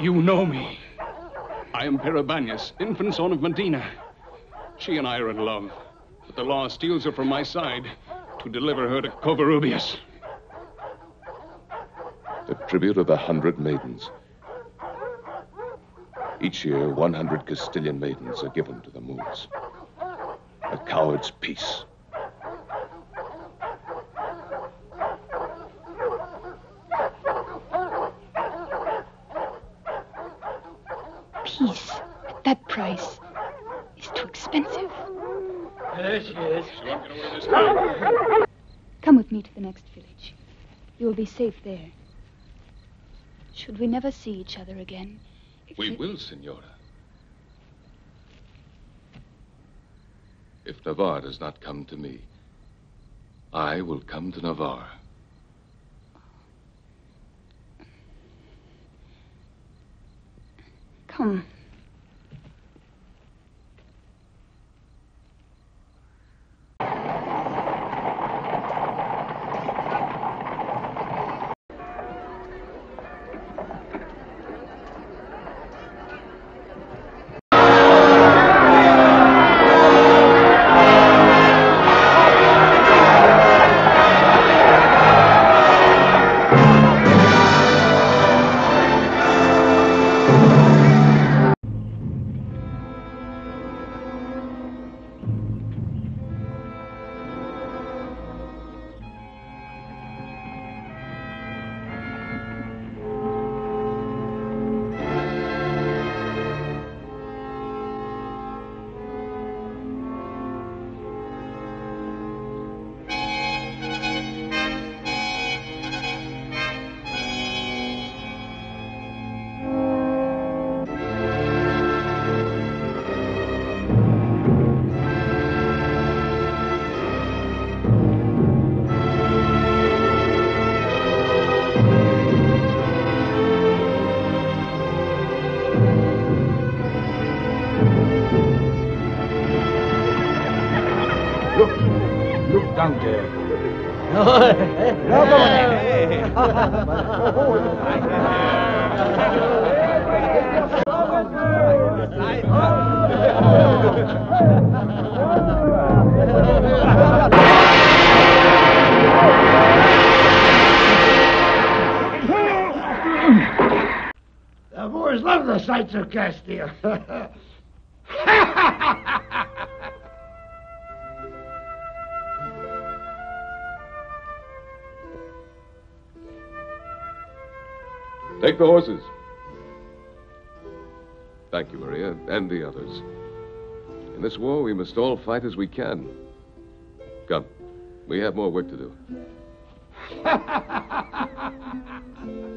You know me. I am Peribanas, infant son of Medina. She and I are in love, but the law steals her from my side to deliver her to Covarrubias. The tribute of the hundred maidens. Each year, 100 Castilian maidens are given to the Moors. A coward's peace. Peace at that price is too expensive. Yes, yes. Come with me to the next village. You will be safe there. Should we never see each other again? We it- will, Senora. If Navarre does not come to me, I will come to Navarre. Come. The Moors love the sights of Castile. Take the horses. Thank you, Maria, and the others. In this war, we must all fight as we can. Come. We have more work to do.